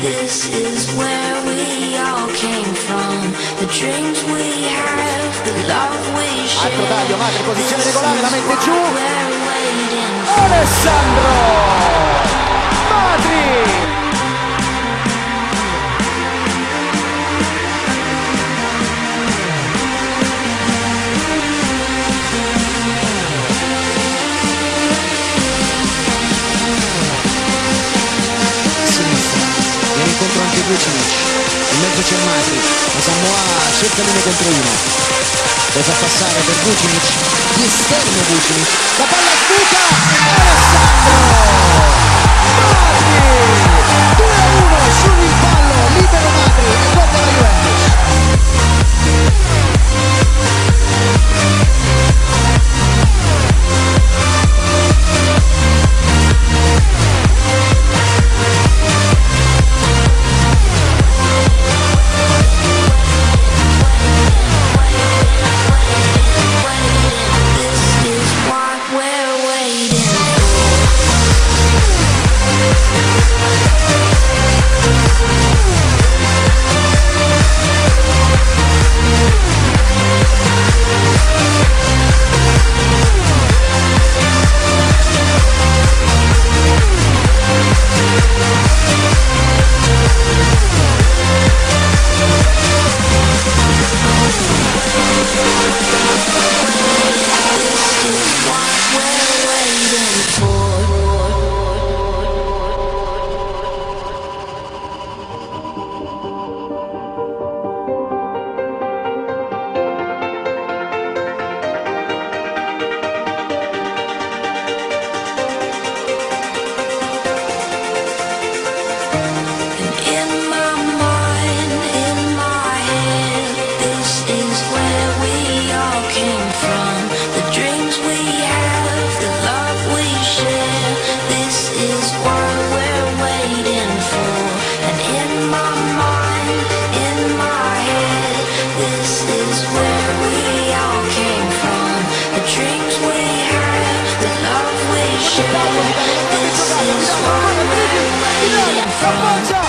this is where we all came from. The dreams we have, the love we share. Altro taglio, Magri, posizione regolare, la mette giù. Alessandro in mezzo c'è Matri la Samoa cerca l'uno contro uno. Lo fa passare per Vucinic di esterno Vucinic. La palla sbuca Alessandro! Madri 2 Chicago, Chicago, Chicago, Chicago, Chicago, Chicago, Chicago, Chicago, Chicago,